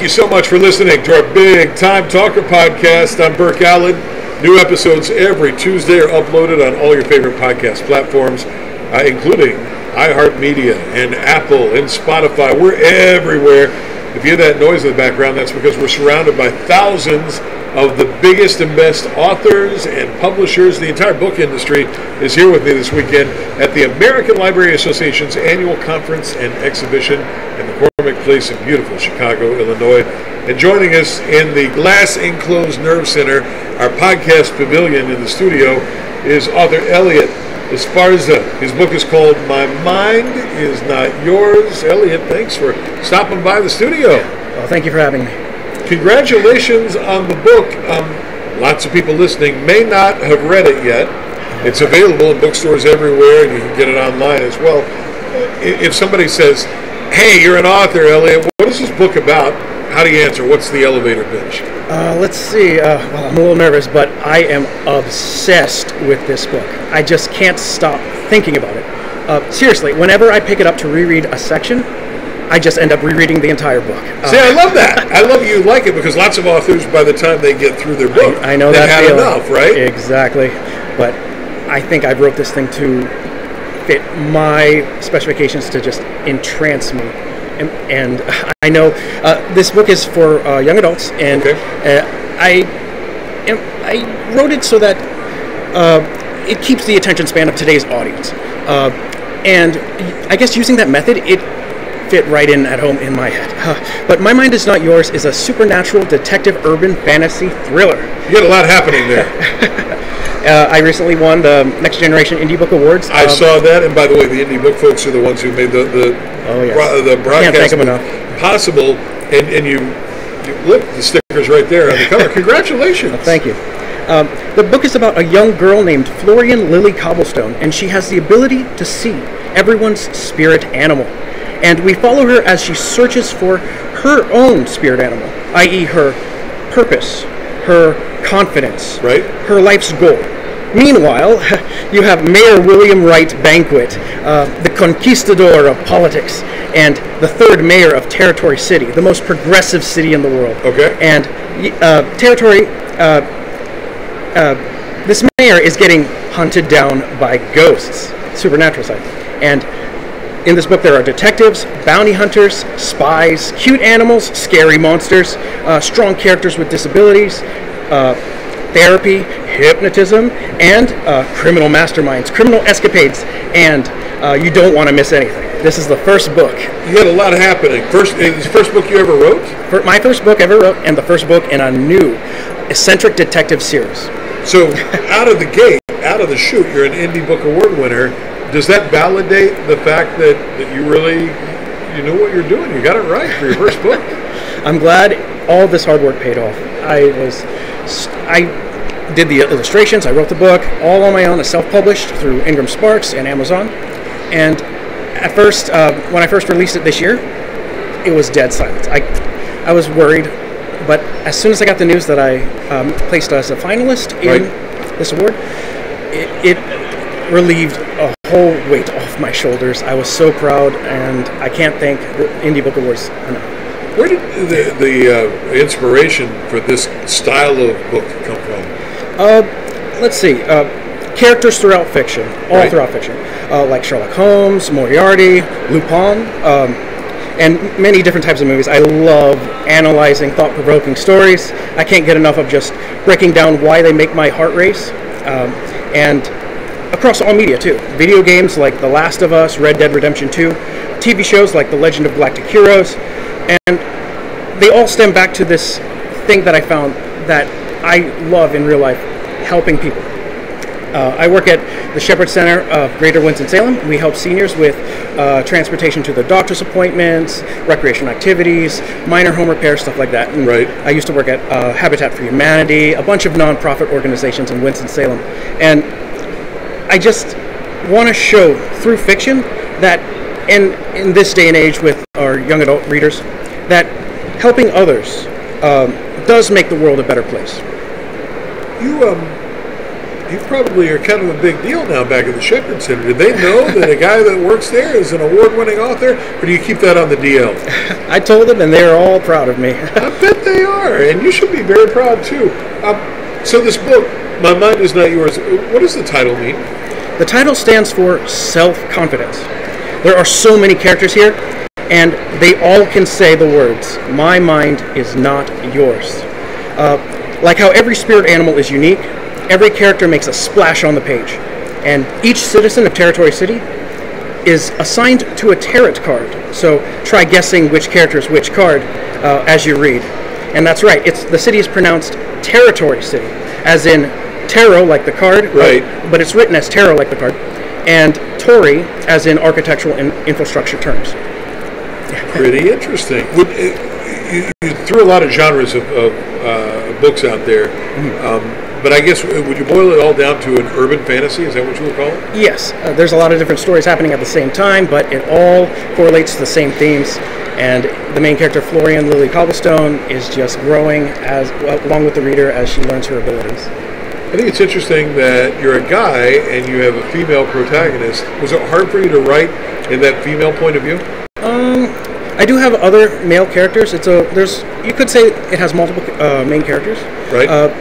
Thank you so much for listening to our Big Time Talker podcast. I'm Burke Allen. New episodes every Tuesday are uploaded on all your favorite podcast platforms, uh, including iHeartMedia and Apple and Spotify. We're everywhere. If you hear that noise in the background, that's because we're surrounded by thousands of the biggest and best authors and publishers. The entire book industry is here with me this weekend at the American Library Association's annual conference and exhibition in the Place in beautiful Chicago, Illinois. And joining us in the glass enclosed nerve center, our podcast pavilion in the studio, is author Eliot Esparza. His book is called My Mind Is Not Yours. Eliot, thanks for stopping by the studio. Well, thank you for having me. Congratulations on the book. Um, lots of people listening may not have read it yet. It's available in bookstores everywhere, and you can get it online as well. If somebody says, "Hey, you're an author, Eliot. What is this book about?" How do you answer? What's the elevator pitch? Uh, let's see. Uh, well, I'm a little nervous, but I am obsessed with this book. I just can't stop thinking about it. Uh, seriously, whenever I pick it up to reread a section, I just end up rereading the entire book. Uh, See, I love that. I love you like it because lots of authors, by the time they get through their book, I, I know they've that had feeling. enough, right? Exactly. But I think I wrote this thing to fit my specifications to just entrance me. And, and I know uh, this book is for uh, young adults, and Okay. uh, I am, I wrote it so that uh, it keeps the attention span of today's audience. Uh, and I guess using that method, it fit right in at home in my head. Uh, but My Mind Is Not Yours is a supernatural detective urban fantasy thriller. You got a lot happening there. Uh, I recently won the Next Generation Indie Book Awards. I Um, saw that, and by the way, the indie book folks are the ones who made the the, Oh, yes. bro- the broadcast thank 'em enough. possible. And and you, you look the stickers right there on the cover. Congratulations! Thank you. Um, the book is about a young girl named Florian Lily Cobblestone, and she has the ability to see everyone's spirit animal. And we follow her as she searches for her own spirit animal, i.e., her purpose, her confidence, Right. her life's goal. Meanwhile, you have Mayor William Wright Banquet, uh, the conquistador of politics, and the third mayor of Tarot Tori City, the most progressive city in the world. Okay. And uh, Territory, uh, uh, this mayor is getting hunted down by ghosts, supernatural side. And in this book, there are detectives, bounty hunters, spies, cute animals, scary monsters, uh, strong characters with disabilities, uh, therapy, hypnotism, and uh, criminal masterminds, criminal escapades, and uh, you don't want to miss anything. This is the first book, You had a lot happening. First, first book you ever wrote. for my first book ever wrote, and the first book in a new eccentric detective series. So out of the gate, out of the chute, you're an Indie Book Award winner. Does that validate the fact that, that you really you know what you're doing? You got it right for your first book. I'm glad all this hard work paid off. I was, I did the illustrations, I wrote the book all on my own, it's self-published through Ingram Sparks and Amazon. And at first, uh, when I first released it this year, it was dead silence. I, I was worried, but as soon as I got the news that I um, placed as a finalist in Right. this award, it, it relieved a whole weight off my shoulders. I was so proud, and I can't thank the Indie Book Awards enough. Where did the, the uh, inspiration for this style of book come from? Uh, let's see. Uh, characters throughout fiction, all Right. throughout fiction, uh, like Sherlock Holmes, Moriarty, Lupin, um, and many different types of movies. I love analyzing thought-provoking stories. I can't get enough of just breaking down why they make my heart race, um, and across all media too. Video games like The Last of Us, Red Dead Redemption 2, TV shows like The Legend of Galactic Heroes, and they all stem back to this thing that I found that I love in real life helping people. Uh, I work at the Shepherd Center of Greater Winston-Salem. We help seniors with uh, transportation to their doctor's appointments, recreational activities, minor home repairs, stuff like that. And Right. I used to work at uh, Habitat for Humanity, a bunch of nonprofit organizations in Winston-Salem. And I just want to show through fiction that in in this day and age with our young adult readers that helping others um, does make the world a better place. You um, you probably are kind of a big deal now back at the Shepherd Center. Did they know that a guy that works there is an award-winning author, or do you keep that on the DL? I told them, and they're all proud of me. I bet they are, and you should be very proud too. Um, so this book, My Mind Is Not Yours, what does the title mean? The title stands for self-confidence. There are so many characters here, and they all can say the words, My mind is not yours. Uh, like how every spirit animal is unique, every character makes a splash on the page, and each citizen of Tarot Tori City is assigned to a tarot card. So try guessing which character is which card uh, as you read. And that's right, it's the city is pronounced Territory City, as in tarot like the card, Right. But it's written as tarot like the card, and Tory as in architectural and infrastructure terms. Pretty interesting. Would, uh, you, you threw a lot of genres of, of uh, books out there, um, but I guess uh, would you boil it all down to an urban fantasy? Is that what you would call it? Yes, uh, there's a lot of different stories happening at the same time, but it all correlates to the same themes. And the main character, Florian Lily Cobblestone, is just growing as along with the reader as she learns her abilities. I think it's interesting that you're a guy and you have a female protagonist. Was it hard for you to write in that female point of view? Um, I do have other male characters. It's a there's you could say it has multiple uh, main characters. Right. Uh,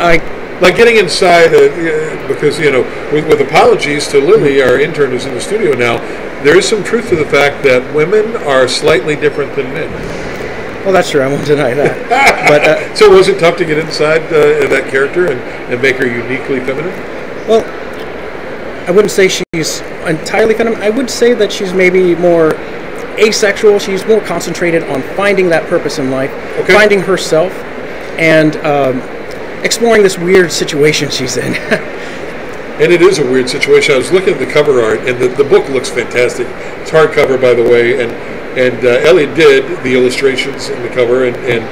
I like getting inside, uh, because you know, with, with apologies to Lily, our intern who's in the studio now, there is some truth to the fact that women are slightly different than men. Well that's true. I won't deny that. but uh, so was it tough to get inside uh, that character and, and make her uniquely feminine? Well, I wouldn't say she's entirely feminine. I would say that she's maybe more asexual. She's more concentrated on finding that purpose in life, Okay. finding herself, and um, exploring this weird situation she's in. And it is a weird situation. I was looking at the cover art, and the, the book looks fantastic. It's hardcover, by the way, and and uh, Eliot did the illustrations in the cover, and, and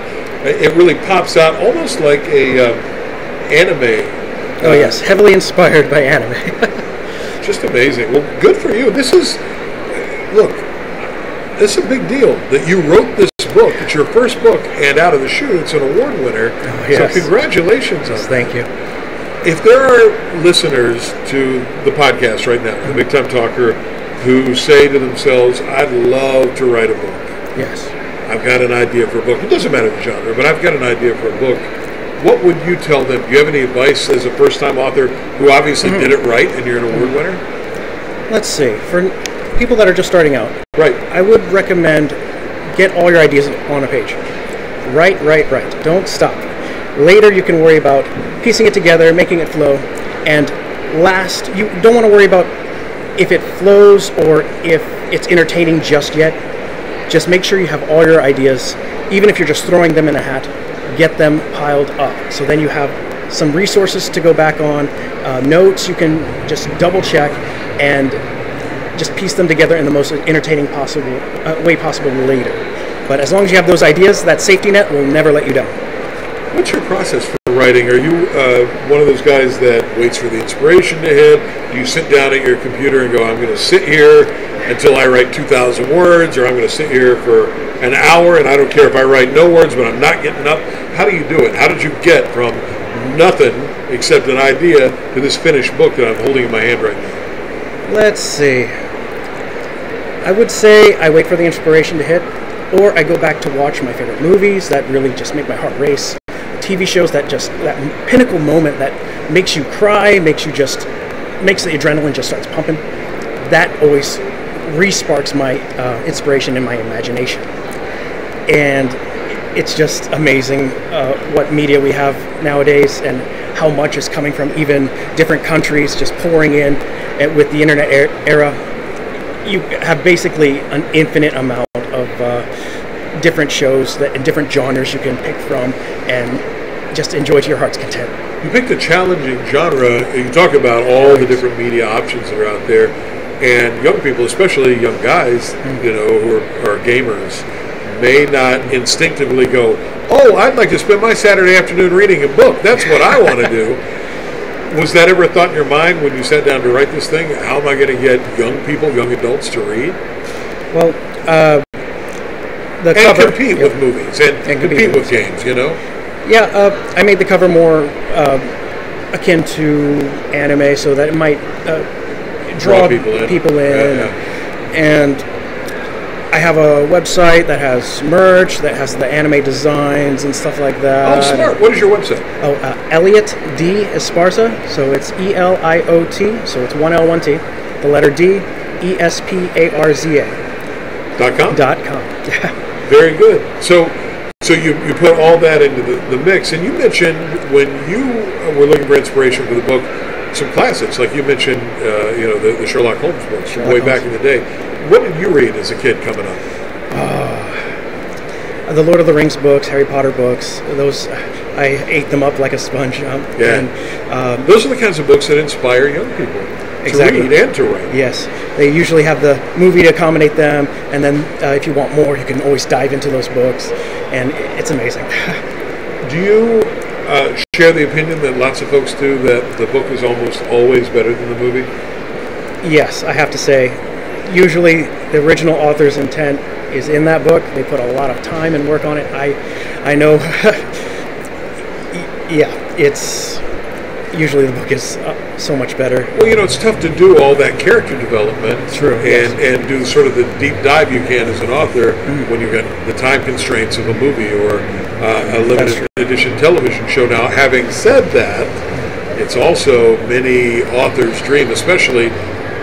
it really pops out almost like a um, anime. oh yes, heavily inspired by anime. Just amazing. Well, good for you. This is look. This is a big deal that you wrote this book. It's your first book, and out of the chute, it's an award winner. yes. So congratulations on that. Thank you. If there are listeners to the podcast right now, the Big Time Talker, who say to themselves, I'd love to write a book. Yes. I've got an idea for a book. It doesn't matter the genre, but I've got an idea for a book. What would you tell them? Do you have any advice as a first time author who obviously Mm-hmm. did it right and you're an award winner? Let's see. For people that are just starting out, Right. I would recommend get all your ideas on a page. Write, write, write. Don't stop. Later, you can worry about piecing it together, making it flow. And last, you don't want to worry about if it flows or if it's entertaining just yet. Just make sure you have all your ideas, even if you're just throwing them in a hat, get them piled up. So then you have some resources to go back on, uh, notes you can just double check, and just piece them together in the most entertaining possible uh, way possible later. But as long as you have those ideas, that safety net will never let you down. What's your process for writing? Are you uh, one of those guys that waits for the inspiration to hit? Do you sit down at your computer and go, I'm going to sit here until I write 2,000 words, or I'm going to sit here for an hour and I don't care if I write no words, but I'm not getting up? How do you do it? How did you get from nothing except an idea to this finished book that I'm holding in my hand right now? Let's see. I would say I wait for the inspiration to hit, or I go back to watch my favorite movies that really just make my heart race. TV shows that just that pinnacle moment that makes you cry, makes you just makes the adrenaline just starts pumping. That always re-sparks my uh, inspiration and my imagination. And it's just amazing uh, what media we have nowadays and how much is coming from even different countries just pouring in. And with the internet er- era, you have basically an infinite amount of uh, different shows that and different genres you can pick from and just enjoy to your heart's content. You picked a challenging genre. You talk about all the different media options that are out there, and young people, especially young guys, you know, who are, are gamers, may not instinctively go, "Oh, I'd like to spend my Saturday afternoon reading a book. That's what I want to do." Was that ever a thought in your mind when you sat down to write this thing? How am I going to get young people, young adults to read Well, uh, the and cover compete yeah. with movies and, And compete compete with games? You know, Yeah, uh, I made the cover more uh, akin to anime, so that it might uh, draw, Draw people in. people in. Yeah, And I have a website that has merch, that has the anime designs and stuff like that. Oh, smart. What is your website? Oh, uh, Eliot D Esparza. So it's E L I O T. So it's one L, one T. The letter D, E S P A R Z A Dot com. dot com. Yeah. Very good. So, so you, you put all that into the, the mix, and you mentioned when you were looking for inspiration for the book, some classics like you mentioned, uh, you know, the, the Sherlock Holmes books Sherlock way back in the day. What did you read as a kid coming up? the Lord of the Rings books, Harry Potter books. Those I ate them up like a sponge. Um, Yeah. And, um, Those are the kinds of books that inspire young people Exactly. to read and to write. yes, they usually have the movie to accommodate them, and then uh, if you want more, you can always dive into those books, and it's amazing. Do you uh, share the opinion that lots of folks do that the book is almost always better than the movie? Yes, I have to say, usually the original author's intent is in that book. They put a lot of time and work on it. I, I know. yeah, it's usually the book is uh, so much better. Well, you know, it's tough to do all that character development. True, And, yes. and do sort of the deep dive you can as an author Mm-hmm. when you've got the time constraints of a movie or uh, a limited edition television show. Now, having said that, it's also many authors' dream, especially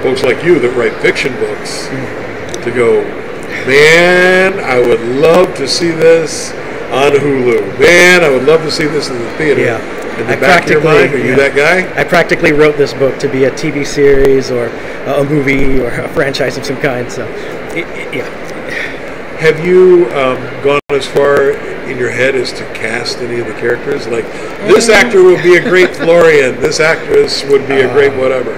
folks like you that write fiction books, Mm. to go, man, I would love to see this on Hulu. Man, I would love to see this in the theater. Yeah. In the I back of your practically- mind, are you yeah. that guy? I practically wrote this book to be a TV series or a movie or a franchise of some kind. So, it, it- yeah. Have you um, gone as far in your head as to cast any of the characters? Like, this actor would be a great Florian. This actress would be a great whatever.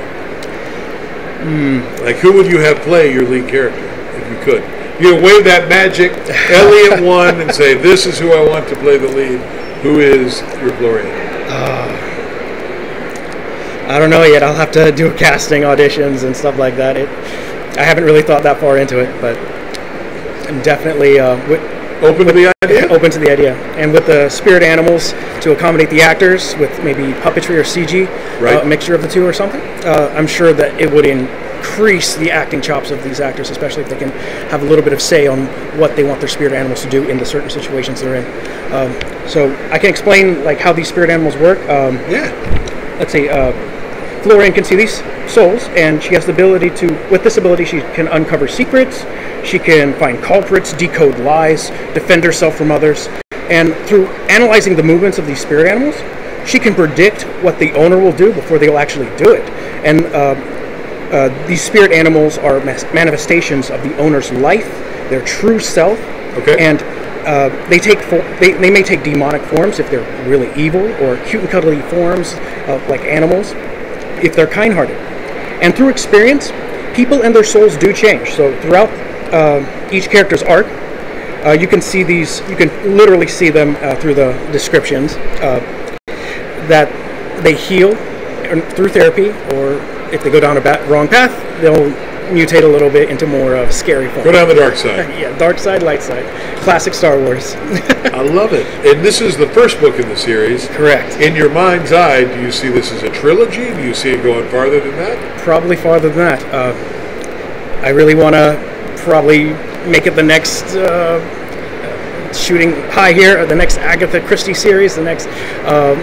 Like, who would you have play your lead character if you could? You know, wave that magic Eliot one and say, "This is who I want to play the lead." Who is your Florian? I don't know yet. I'll have to do casting auditions and stuff like that. It, I haven't really thought that far into it, but I'm definitely uh, wi- Open to the idea. open to the idea. And with the spirit animals to accommodate the actors with maybe puppetry or CG, Right. uh, a mixture of the two or something, uh, I'm sure that it would increase the acting chops of these actors, especially if they can have a little bit of say on what they want their spirit animals to do in the certain situations they're in. Um, so I can explain like how these spirit animals work. Um, Yeah. let's see. uh, Florian can see these souls, and she has the ability to, with this ability, she can uncover secrets, she can find culprits, decode lies, defend herself from others, and through analyzing the movements of these spirit animals, she can predict what the owner will do before they'll actually do it. And uh, uh, these spirit animals are manifestations of the owner's life, their true self, Okay. and uh, they take they, they may take demonic forms if they're really evil, or cute and cuddly forms of like animals if they're kind-hearted. And through experience, people and their souls do change. So throughout uh, each character's arc, uh, you can see these. You can literally see them uh, through the descriptions uh, that they heal er, through therapy, or if they go down a ba- wrong path, they'll mutate a little bit into more of scary form. Go down the dark side. Yeah, dark side, light side. Classic Star Wars. I love it. And this is the first book in the series. Correct. In your mind's eye, do you see this as a trilogy? Do you see it going farther than that? Probably farther than that. Uh, I really want to probably make it the next uh, shooting high here, or the next Agatha Christie series, the next um,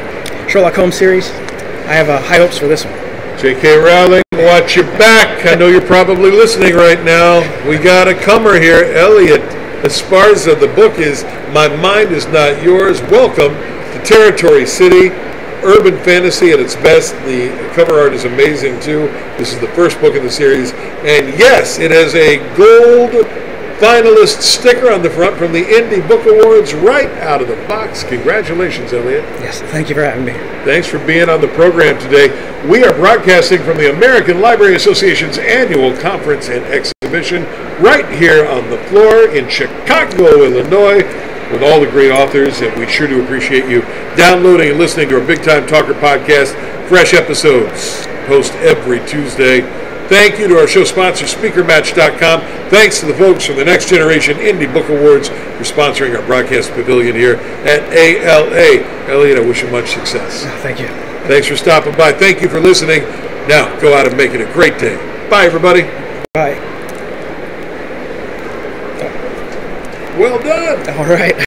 Sherlock Holmes series. I have uh, high hopes for this one. J.K. Rowling, watch your back. I know you're probably listening right now. We got a comer here, Eliot Esparza. The book is My Mind Is Not Yours. Welcome to Tarot Tori City. Urban fantasy at its best. The cover art is amazing too. This is the first book in the series. And yes, it has a gold finalist sticker on the front from the Indie Book Awards right out of the box. Congratulations, Eliot. Yes, thank you for having me. Thanks for being on the program today. We are broadcasting from the American Library Association's annual conference and exhibition right here on the floor in Chicago, Illinois, with all the great authors, and we sure do appreciate you downloading and listening to our Big Time Talker podcast. Fresh episodes post every Tuesday. Thank you to our show sponsor, SpeakerMatch.com. Thanks to the folks from the Next Generation Indie Book Awards for sponsoring our broadcast pavilion here at ALA. Eliot, I wish you much success. Thank you. Thanks for stopping by. Thank you for listening. Now, go out and make it a great day. Bye, everybody. Bye. Well done. All right.